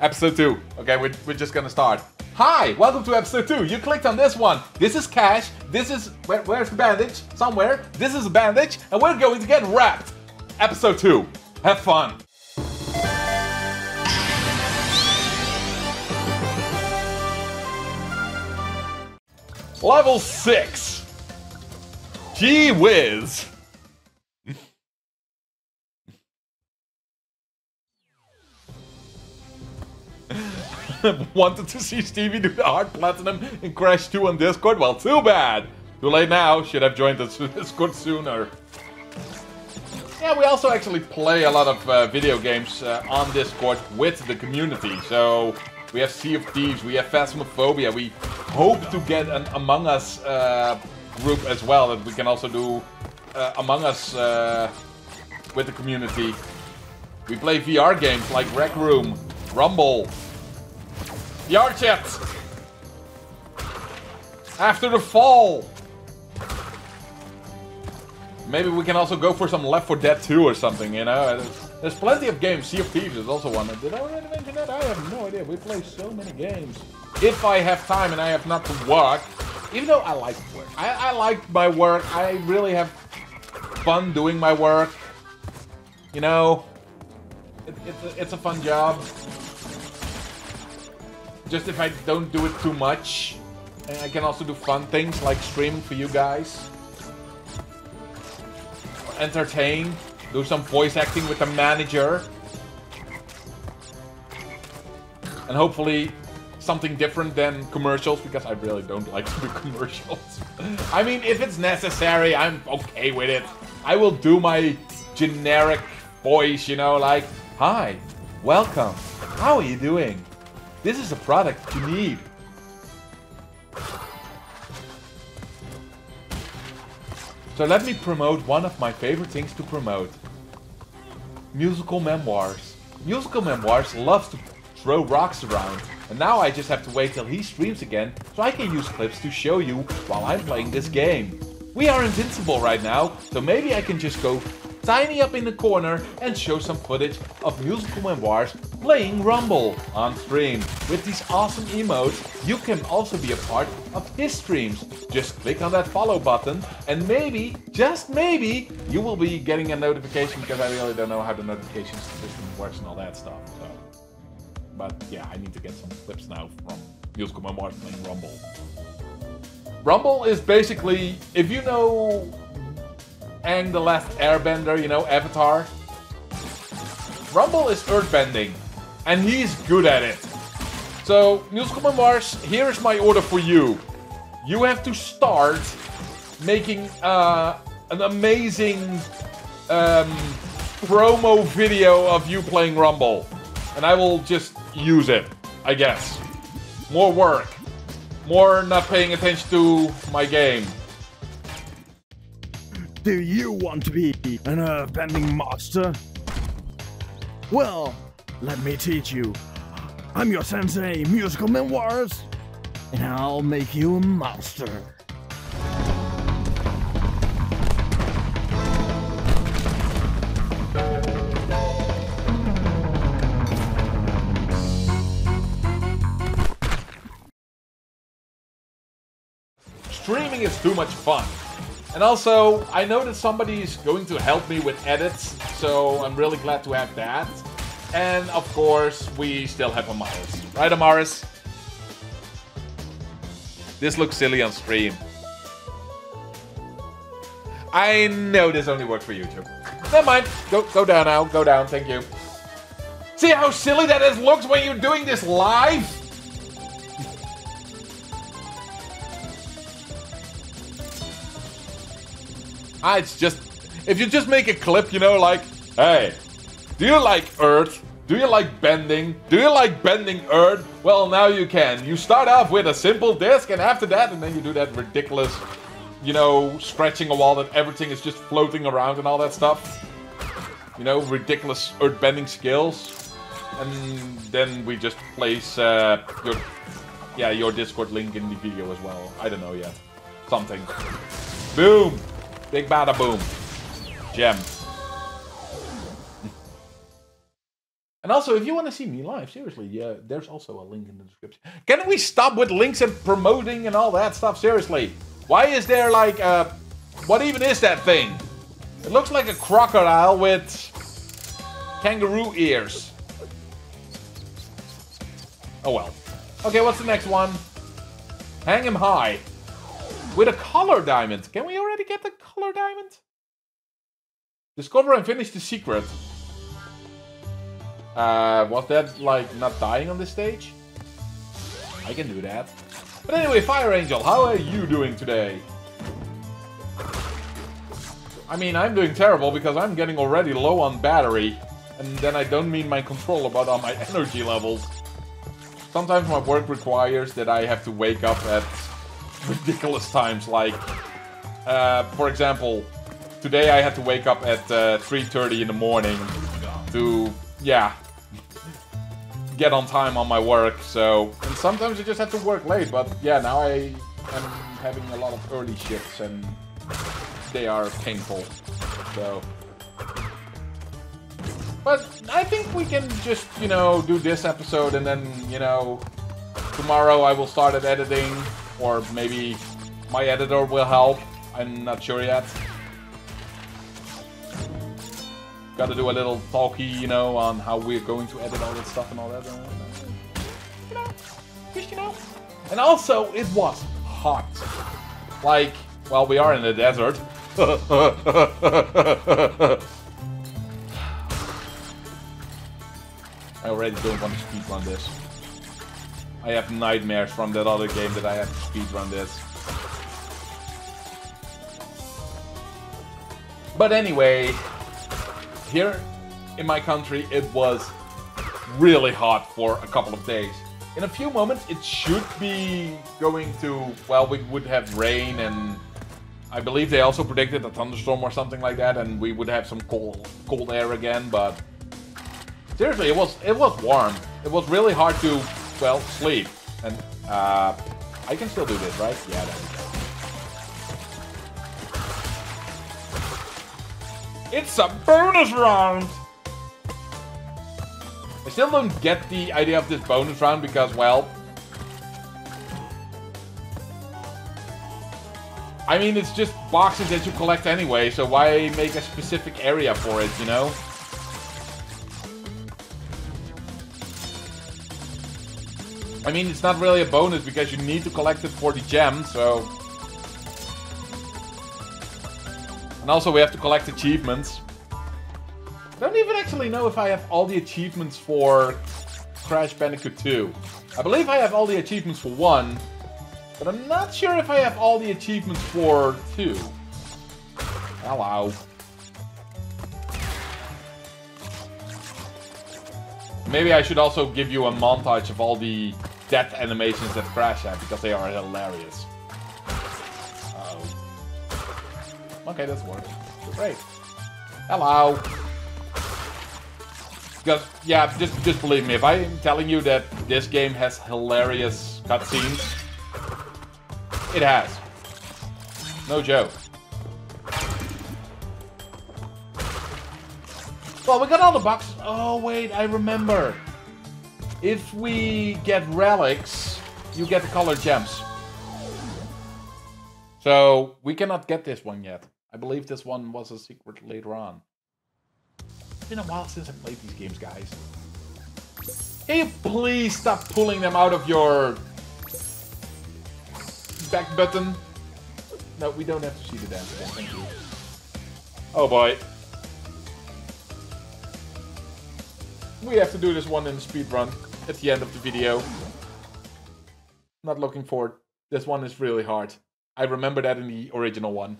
Episode 2. Okay, we're, we're just gonna start. Hi, welcome to episode 2. You clicked on this one. This is Cash. This is... Where, where's the bandage? Somewhere. This is a bandage. And we're going to get wrapped. Episode 2. Have fun. Level 6. Gee whiz. Wanted to see Steevee do the hard platinum in Crash 2 on Discord? Well, too bad. Too late now. Should have joined the Discord sooner. Yeah, we also actually play a lot of uh, video games uh, on Discord with the community. So we have Sea of Thieves, we have Phasmophobia. We hope to get an Among Us uh, group as well that we can also do uh, Among Us uh, with the community. We play VR games like Rec Room, Rumble, VR chat. After the fall. Maybe we can also go for some Left 4 Dead 2 or something, you know? There's, there's plenty of games. Sea of Thieves is also one. Did I already mention that? I have no idea. We play so many games. If I have time and I have not to work, even though I like work. I, I like my work. I really have fun doing my work. You know, it, it's, a, it's a fun job. Just if I don't do it too much. And I can also do fun things like stream for you guys. Entertain. Do some voice acting with the manager. And hopefully something different than commercials because I really don't like to do commercials. I mean, if it's necessary, I'm okay with it. I will do my generic voice, you know, like, Hi, welcome. How are you doing? This is a product you need. So let me promote one of my favorite things to promote. Musical memoirs. Musical memoirs loves to throw rocks around. And now I just have to wait till he streams again so I can use clips to show you while I'm playing this game. We are invincible right now, so maybe I can just go tiny up in the corner and show some footage of musical memoirs playing Rumble on stream. With these awesome emotes, you can also be a part of his streams. Just click on that follow button and maybe, just maybe, you will be getting a notification because I really don't know how the notification system works and all that stuff. So, But yeah, I need to get some clips now from musical memoirs playing Rumble. Rumble is basically, if you know Aang the Last Airbender, you know, Avatar. Rumble is earthbending, and he's good at it. So, Musical Memoirs, here's my order for you. You have to start making uh, an amazing um, promo video of you playing Rumble. And I will just use it, I guess. More work. More not paying attention to my game. Do you want to be an earthbending master? Well, let me teach you. I'm your sensei, Musical Memoirs, and I'll make you a master. Streaming is too much fun. And also, I know that somebody's going to help me with edits, so I'm really glad to have that. And of course, we still have Amaris. Right, Amaris? This looks silly on stream. I know this only works for YouTube. Never mind. Go, go down now. Go down. Thank you. See how silly that is looks when you're doing this live? Ah, it's just... If you just make a clip, you know, like... Hey, do you like Earth? Do you like bending? Do you like bending Earth? Well, now you can. You start off with a simple disc, and after that, and then you do that ridiculous, you know, stretching a wall that everything is just floating around and all that stuff. You know, ridiculous earth bending skills. And then we just place uh, your, yeah, your Discord link in the video as well. I don't know yet. Something. Boom! Big bada boom. Gem. And also, if you want to see me live, seriously, yeah, there's also a link in the description. Can we stop with links and promoting and all that stuff? Seriously, why is there like a... What even is that thing? It looks like a crocodile with kangaroo ears. Oh well. Okay, what's the next one? Hang him high. With a color diamond. Can we already get the color diamond? Discover and finish the secret. Uh, was that, like, not dying on this stage? I can do that. But anyway, Fire Angel, how are you doing today? I mean, I'm doing terrible because I'm getting already low on battery. And then I don't mean my controller, but on my energy levels. Sometimes my work requires that I have to wake up at ridiculous times, like... Uh, for example, today I had to wake up at uh, 3.30 in the morning to, yeah, get on time on my work, so... And sometimes I just have to work late, but yeah, now I am having a lot of early shifts and they are painful. So. But I think we can just, you know, do this episode and then, you know, tomorrow I will start at editing, or maybe my editor will help. I'm not sure yet. Gotta do a little talky, you know, on how we're going to edit all that stuff and all that. You know, just, you know. And also, it was hot. Like, well, we are in the desert. I already don't want to speak on this. I have nightmares from that other game that I have to speedrun this. But anyway, here in my country it was really hot for a couple of days. In a few moments it should be going to, well, we would have rain and I believe they also predicted a thunderstorm or something like that, and we would have some cold, cold air again. But seriously, it was it was warm. It was really hard to well sleep, and uh, I can still do this, right? Yeah. It's a bonus round. I still don't get the idea of this bonus round because, well, I mean, it's just boxes that you collect anyway, so why make a specific area for it, you know? I mean, it's not really a bonus because you need to collect it for the gem, so... And also we have to collect achievements. I don't even actually know if I have all the achievements for Crash Bandicoot 2. I believe I have all the achievements for 1, but I'm not sure if I have all the achievements for 2. Hello. Maybe I should also give you a montage of all the death animations that Crash had, because they are hilarious. Uh oh Okay, that's working. Great. Hello. Because, yeah, just, just believe me, if I'm telling you that this game has hilarious cutscenes, it has. No joke. Well, we got all the boxes. Oh, wait, I remember. If we get relics, you get the colored gems. So, we cannot get this one yet. I believe this one was a secret later on. It's been a while since I played these games, guys. You please stop pulling them out of your back button. No, we don't have to see the dance again, thank you. Oh boy. We have to do this one in speed run at the end of the video. Not looking forward. This one is really hard. I remember that in the original one.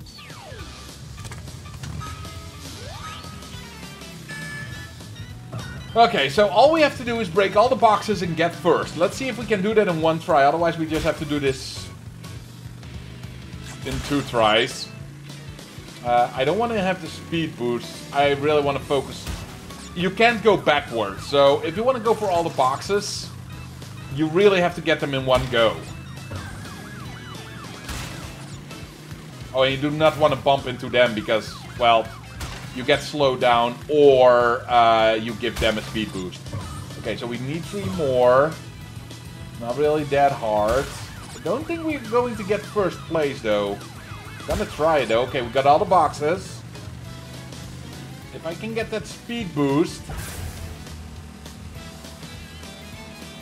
Okay, so all we have to do is break all the boxes and get first. Let's see if we can do that in one try, otherwise we just have to do this in two tries. Uh, I don't want to have the speed boost. I really want to focus. You can't go backwards, so if you want to go for all the boxes, you really have to get them in one go. Oh, and you do not want to bump into them because, well, you get slowed down or uh, you give them a speed boost. Okay, so we need three more. Not really that hard. I don't think we're going to get first place, though. Gonna try it, though. Okay, we got all the boxes. If I can get that speed boost.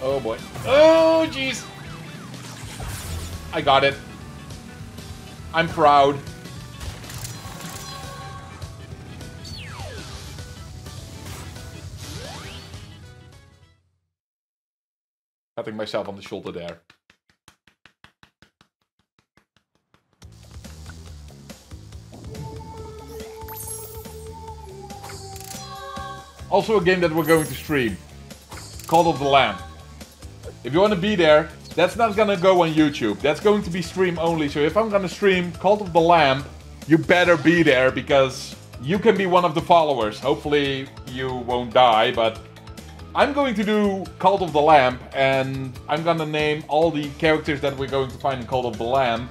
Oh, boy. Oh, jeez. I got it. I'm proud. Patting myself on the shoulder there. Also a game that we're going to stream. Cult of the Lamb. If you want to be there, that's not gonna go on YouTube. That's going to be stream only. So if I'm gonna stream Cult of the Lamb, you better be there because you can be one of the followers. Hopefully you won't die, but I'm going to do Cult of the Lamb and I'm gonna name all the characters that we're going to find in Cult of the Lamb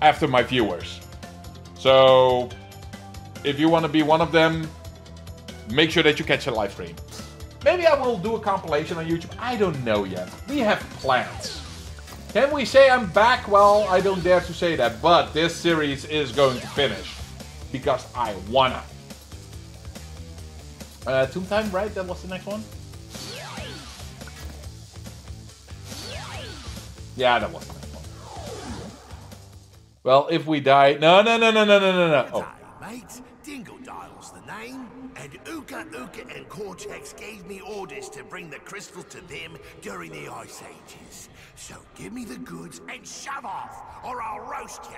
after my viewers. So if you want to be one of them, make sure that you catch a live stream. Maybe I will do a compilation on YouTube. I don't know yet. We have plans. Can we say I'm back? Well, I don't dare to say that, but this series is going to finish. Because I wanna. Uh, Tomb Time, right? That was the next one? Yeah, that was the next one. Well, if we die... No, no, no, no, no, no, no, no. Oh. Uka Uka and Cortex gave me orders to bring the crystal to them during the Ice Ages. So give me the goods and shove off, or I'll roast you.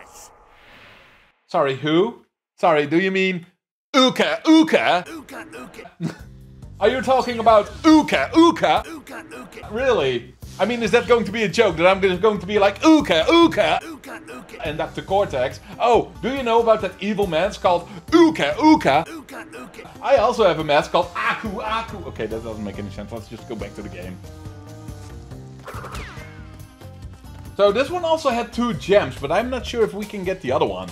Sorry, who? Sorry, do you mean Uka Uka? Uka Uka, Are you talking about Uka Uka? Uka Uka, Really? I mean, is that going to be a joke that I'm just going to be like Uka Uka? Uka Uka, And Dr. Cortex. Oh, do you know about that evil mask called Uka Uka? Uka Uka. I also have a mask called Aku Aku. Okay, that doesn't make any sense. Let's just go back to the game. So this one also had two gems, but I'm not sure if we can get the other one.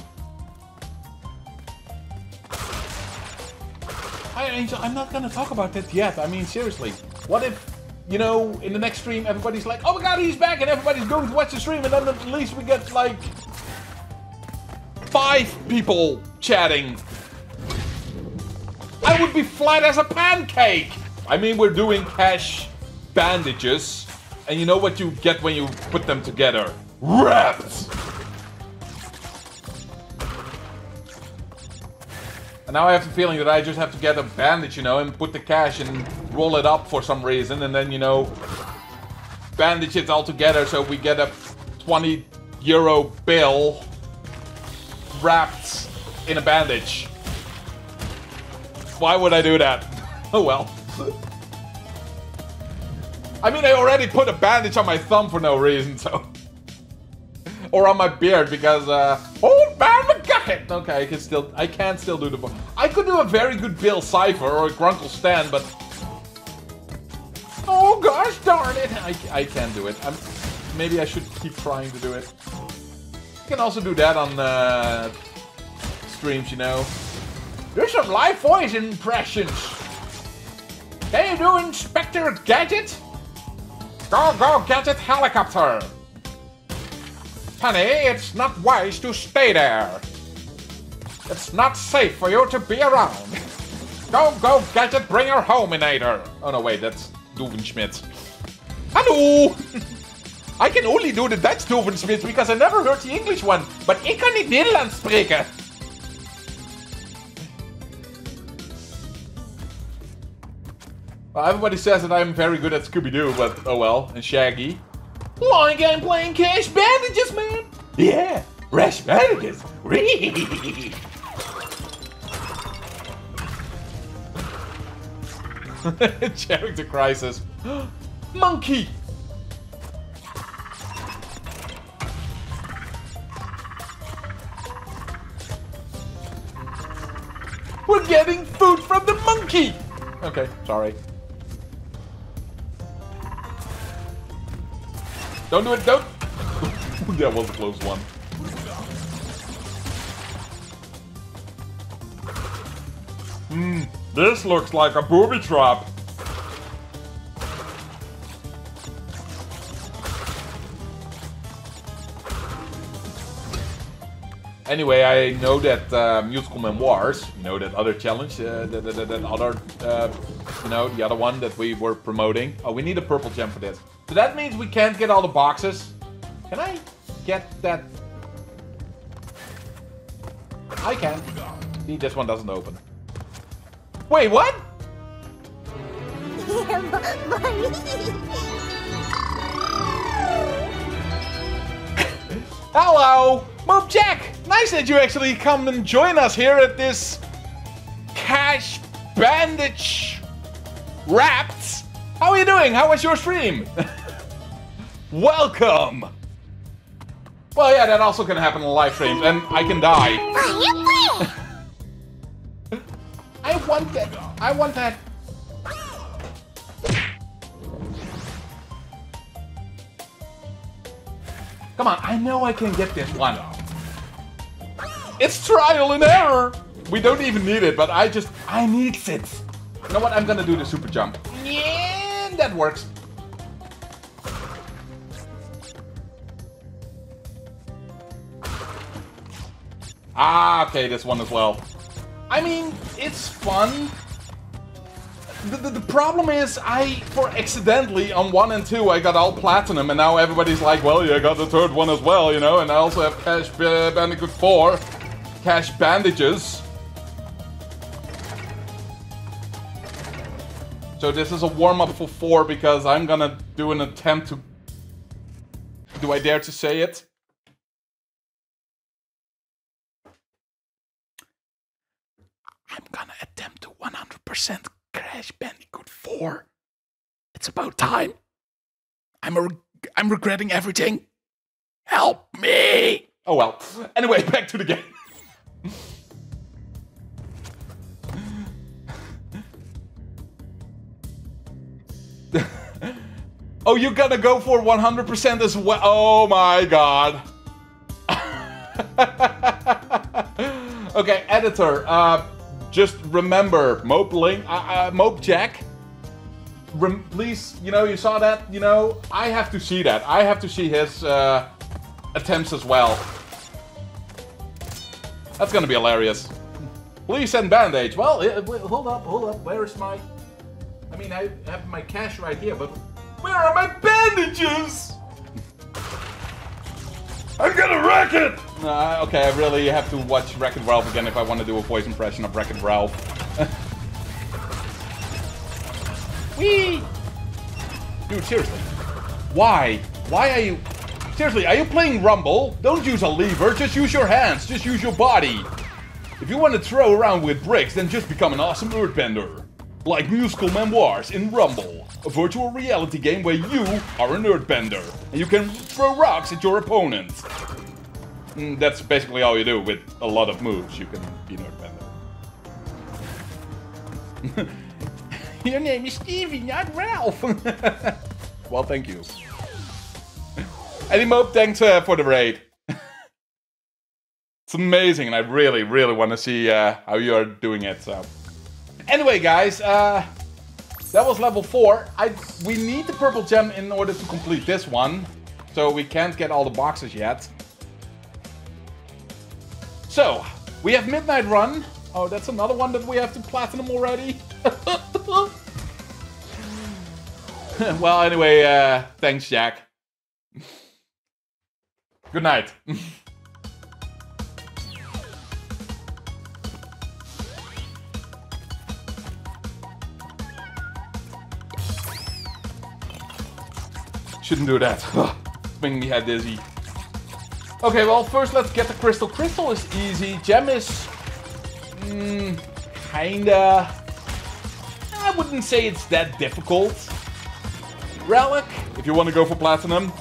Hi Angel, I'm not gonna talk about that yet. I mean, seriously. What if, you know, in the next stream everybody's like, oh my god, he's back, and everybody's going to watch the stream, and then at least we get like five people chatting. I would be flat as a pancake! I mean, we're doing cash bandages, and you know what you get when you put them together? Wrapped! And now I have the feeling that I just have to get a bandage, you know, and put the cash and roll it up for some reason, and then, you know, bandage it all together so we get a 20 euro bill wrapped in a bandage. Why would I do that? Oh well. I mean, I already put a bandage on my thumb for no reason, so. or on my beard because, uh, old man. Okay, I can still, I can still do the. I could do a very good Bill Cipher or a Grunkle Stan, but. Oh gosh darn it! I, I can't do it. I'm, maybe I should keep trying to do it. You can also do that on uh, streams, you know. There's some live voice impressions. Can you do Inspector Gadget? Go, go, Gadget helicopter. Honey, it's not wise to stay there. It's not safe for you to be around. Go, go, get it, bring her home, Inator. Oh no, wait, that's Doofenshmirtz. Hallo! I can only do the Dutch Doofenshmirtz because I never heard the English one. But ik kan niet Nederlands spreken. Well, everybody says that I'm very good at Scooby-Doo, but oh well, and Shaggy. Like I'm playing Cash Bandages, man! Yeah, Rash Bandages! Character crisis. Monkey! We're getting food from the monkey! Okay, sorry. Don't do it, don't! that was a close one. This looks like a booby trap. Anyway, I know that uh, musical memoirs, you know that other challenge, uh, that, that, that, other, uh, you know, the other one that we were promoting. Oh, we need a purple gem for this. So that means we can't get all the boxes. Can I get that? I can. See, this one doesn't open. Wait, what? Hello, Mob Jack. Nice that you actually come and join us here at this Cash Bandage Wrapped. How are you doing? How was your stream? Welcome. Well, yeah, that also can happen in live streams, and I can die. I want that. I want that. Come on, I know I can get this one. It's trial and error. We don't even need it, but I just, I need it. You know what? I'm gonna do the super jump. Yeah, that works. Ah, okay, this one as well. I mean, it's fun. The, the, the, problem is, I, for accidentally, on 1 and 2, I got all platinum, and now everybody's like, well, you got the third one as well, you know, and I also have Cash uh, Bandicoot 4, Cash Bandages. So this is a warm-up for 4, because I'm gonna do an attempt to... Do I dare to say it? I'm gonna attempt to 100% Crash Bandicoot 4. It's about time. I'm a, I'm regretting everything. Help me! Oh well. Anyway, back to the game. oh, you're gonna go for 100% as well? Oh my god. okay, editor. Uh, just remember, Mope Link, uh, uh, Mope Jack. Rem please, you know, you saw that. You know, I have to see that. I have to see his uh, attempts as well. That's gonna be hilarious. Please send bandage. Well, hold up, hold up. Where's my? I mean, I have my cash right here, but where are my bandages? I'm gonna wreck it! Uh, okay, I really have to watch Wreck-It Ralph again if I want to do a voice impression of Wreck-It Ralph. Whee! Dude, seriously. Why? Why are you... Seriously, are you playing Rumble? Don't use a lever, just use your hands, just use your body. If you want to throw around with bricks, then just become an awesome earthbender. Like Musical Memoirs in Rumble, a virtual reality game where you are an earthbender, and you can throw rocks at your opponent. Mm, that's basically all you do with a lot of moves. You can be an earthbender. Your name is Steevee, not Ralph. well, thank you. Eddie Mope, thanks uh, for the raid. it's amazing, and I really, really want to see uh, how you are doing it. So, anyway, guys, uh, that was level four. I we need the purple gem in order to complete this one, so we can't get all the boxes yet. So, we have Midnight Run. Oh, that's another one that we have to platinum already. well, anyway, uh, thanks, Jack. Good night. Shouldn't do that. Making me head dizzy. Okay, well, first let's get the crystal. Crystal is easy. Gem is... Mm, kinda... I wouldn't say it's that difficult. Relic, if you want to go for platinum,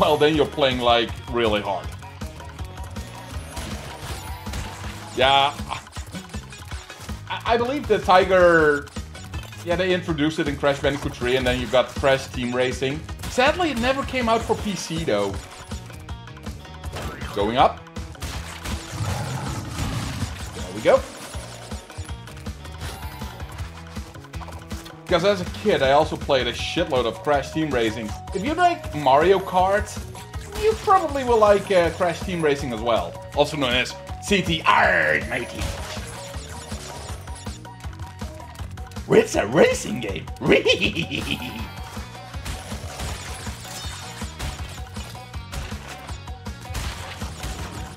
well, then you're playing, like, really hard. Yeah. I, I believe the Tiger... Yeah, they introduced it in Crash Bandicoot 3, and then you got Crash Team Racing. Sadly, it never came out for PC, though. Going up. There we go. Because as a kid, I also played a shitload of Crash Team Racing. If you like Mario Kart, you probably will like uh, Crash Team Racing as well. Also known as CTR, matey. It's a racing game.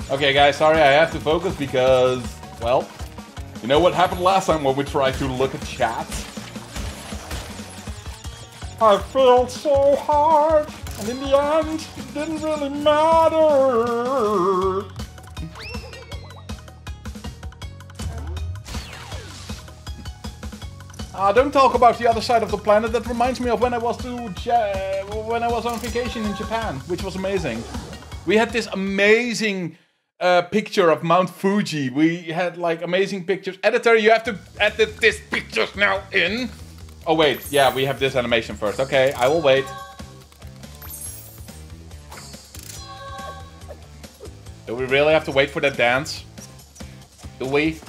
okay, guys, sorry I have to focus because, well, you know what happened last time when we tried to look at chat? I failed so hard, and in the end, it didn't really matter. Uh, don't talk about the other side of the planet. That reminds me of when I was to ja when I was on vacation in Japan, which was amazing. We had this amazing uh, picture of Mount Fuji. We had like amazing pictures. Editor, you have to edit these pictures now in. Oh wait, yeah, we have this animation first. Okay, I will wait. Do we really have to wait for that dance? Do we?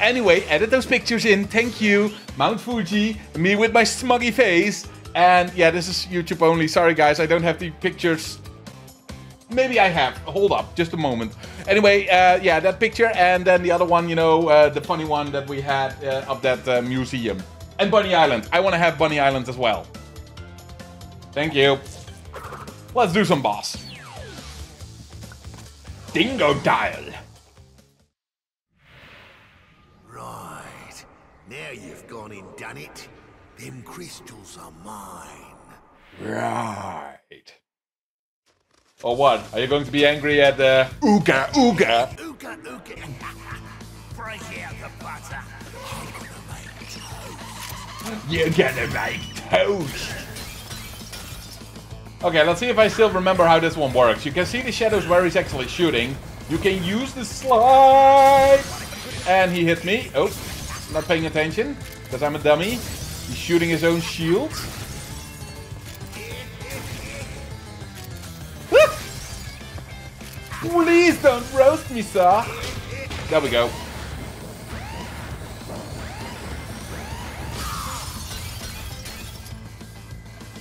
Anyway, edit those pictures in. Thank you. Mount Fuji, me with my smuggy face. And yeah, this is YouTube only. Sorry guys, I don't have the pictures. Maybe I have. Hold up, just a moment. Anyway, uh, yeah, that picture. And then the other one, you know, uh, the funny one that we had uh, of that uh, museum. And Bunny Island. I want to have Bunny Island as well. Thank you. Let's do some boss. Dingodile. Right. Now you've gone and done it. Them crystals are mine. Right. Or what? Are you going to be angry at uh, Ooga Ooga? Ooga ooga. Break out the butter. I'm gonna make toast. You're gonna make toast. Okay, let's see if I still remember how this one works. You can see the shadows where he's actually shooting. You can use the slide. And he hit me. Oh, not paying attention. Because I'm a dummy. He's shooting his own shield. Me, sir. There we go.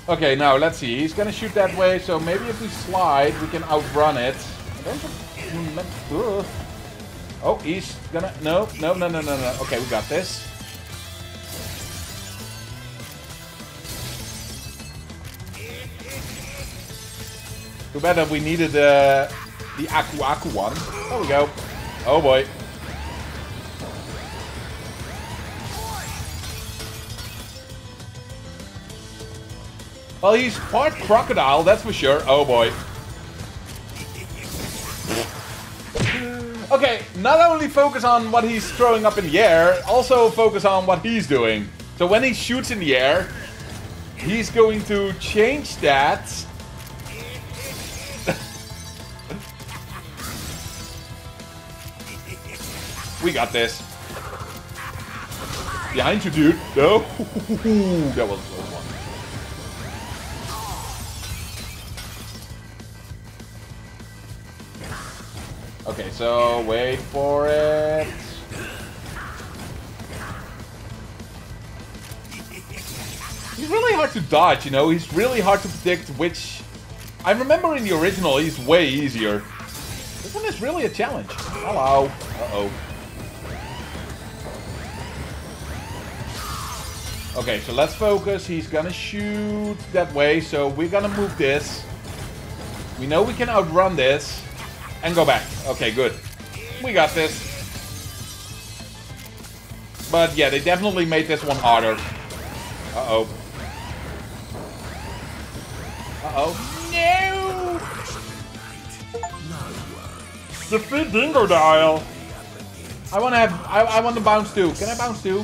Okay, now let's see. He's gonna shoot that way, so maybe if we slide, we can outrun it. Oh, he's gonna. No, no, no, no, no, no. Okay, we got this. Too bad that we needed uh, the Aku Aku one. There we go. Oh boy. Well, he's part crocodile, that's for sure. Oh boy. Okay, not only focus on what he's throwing up in the air, also focus on what he's doing. So when he shoots in the air, he's going to change that. We got this. Behind you, dude. No. that was a close one. Okay, so wait for it. He's really hard to dodge, you know? He's really hard to predict which... I remember in the original, he's way easier. This one is really a challenge. Hello. Uh-oh. Okay, so let's focus. He's gonna shoot that way, so we're gonna move this. We know we can outrun this. And go back. Okay, good. We got this. But yeah, they definitely made this one harder. Uh-oh. Uh-oh. No! Defeat Dingodile! I wanna have... I, I want to bounce too. Can I bounce too?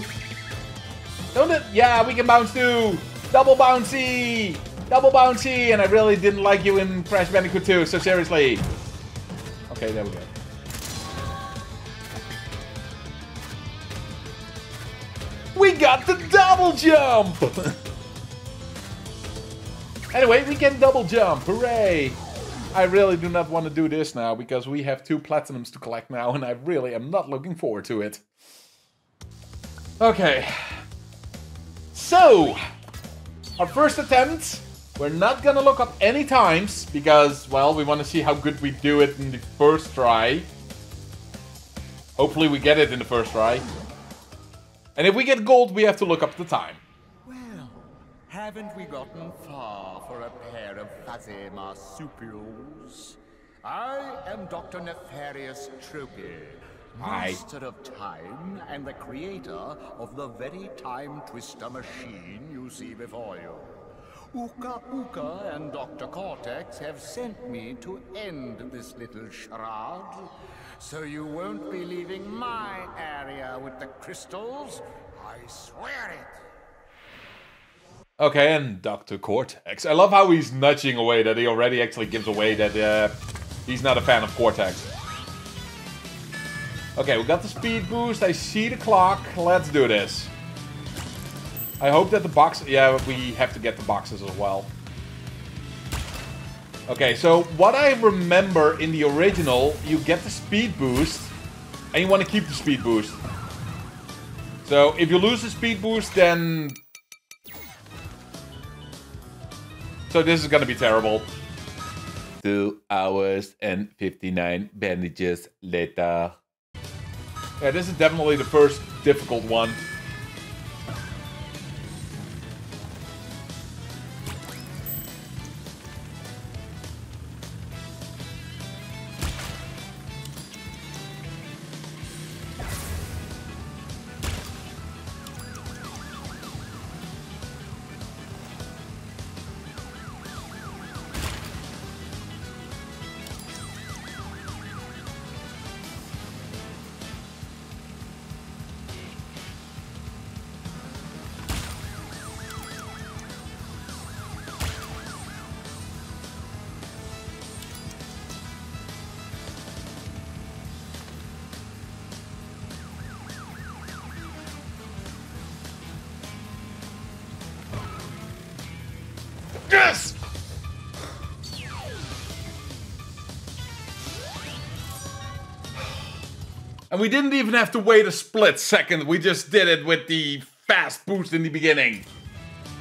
Don't it? Yeah, we can bounce too! Double bouncy! Double bouncy! And I really didn't like you in Crash Bandicoot 2, so seriously. Okay, there we go. We got the double jump! anyway, we can double jump. Hooray! I really do not want to do this now because we have two platinums to collect now and I really am not looking forward to it. Okay. So, our first attempt We're not gonna look up any times because, well, we want to see how good we do it in the first try. Hopefully we get it in the first try. And if we get gold, we have to look up the time. Well, haven't we gotten far for a pair of fuzzy marsupials? I am Dr. Nefarious Tropy, Master of time and the creator of the very time twister machine you see before you. Uka Uka and Dr. Cortex have sent me to end this little charade, so you won't be leaving my area with the crystals. I swear it. Okay, and Dr. Cortex. I love how he's nudging away that he already actually gives away that uh, he's not a fan of Cortex. Okay, we got the speed boost. I see the clock. Let's do this. I hope that the box... Yeah, we have to get the boxes as well. Okay, so what I remember in the original, you get the speed boost, and you want to keep the speed boost. So if you lose the speed boost, then... So this is gonna be terrible. Two hours and 59 bandages later. Yeah, this is definitely the first difficult one. And we didn't even have to wait a split second. We just did it with the fast boost in the beginning.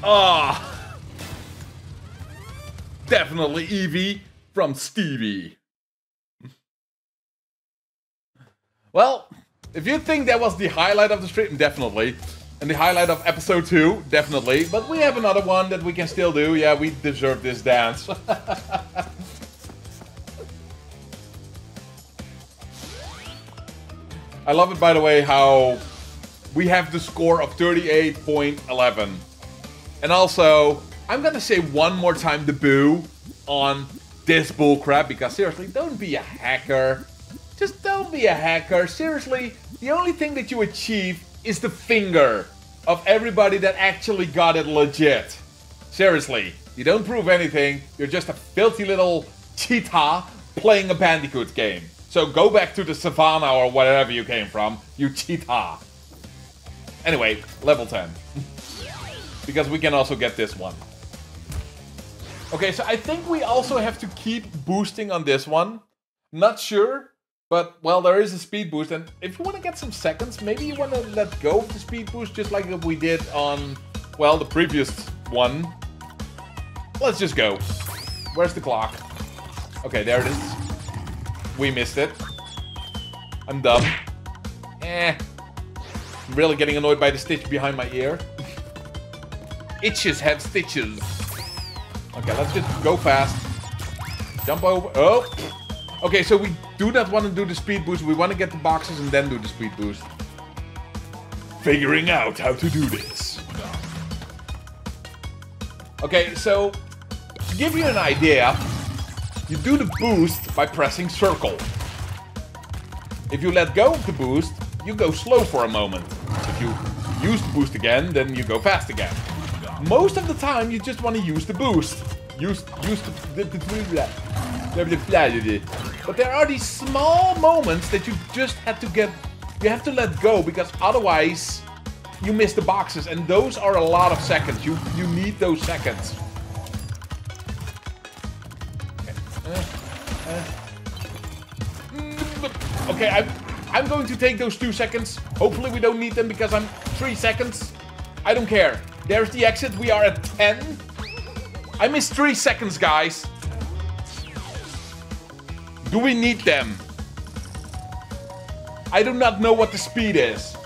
Ah. Definitely Eevee from Steevee. Well, if you think that was the highlight of the stream, definitely. And the highlight of episode 2, definitely. But we have another one that we can still do. Yeah, we deserve this dance. I love it, by the way, how we have the score of 38.11. And also, I'm gonna say one more time the boo on this bullcrap, because seriously, don't be a hacker. Just don't be a hacker. Seriously, the only thing that you achieve is the finger of everybody that actually got it legit. Seriously, you don't prove anything. You're just a filthy little cheetah playing a Bandicoot game. So go back to the savannah or wherever you came from, you cheetah. Anyway, level 10. because we can also get this one. Okay, so I think we also have to keep boosting on this one. Not sure, but, well, there is a speed boost, and if you want to get some seconds, maybe you want to let go of the speed boost, just like we did on, well, the previous one. Let's just go. Where's the clock? Okay, there it is. We missed it. I'm dumb. Eh. I'm really getting annoyed by the stitch behind my ear. Itches have stitches. Okay, let's just go fast. Jump over. Oh! Okay, so we do not want to do the speed boost. We want to get the boxes and then do the speed boost. Figuring out how to do this. Okay, so to give you an idea, you do the boost by pressing circle. If you let go of the boost, you go slow for a moment. If you use the boost again, then you go fast again. Most of the time, you just want to use the boost. Use, use the, the, the, But there are these small moments that you just have to get, you have to let go because otherwise you miss the boxes and those are a lot of seconds. You, you need those seconds. Uh, okay, I'm, I'm going to take those two seconds. Hopefully we don't need them because I'm three seconds. I don't care. There's the exit. We are at 10. I missed three seconds, guys. Do we need them? I do not know what the speed is.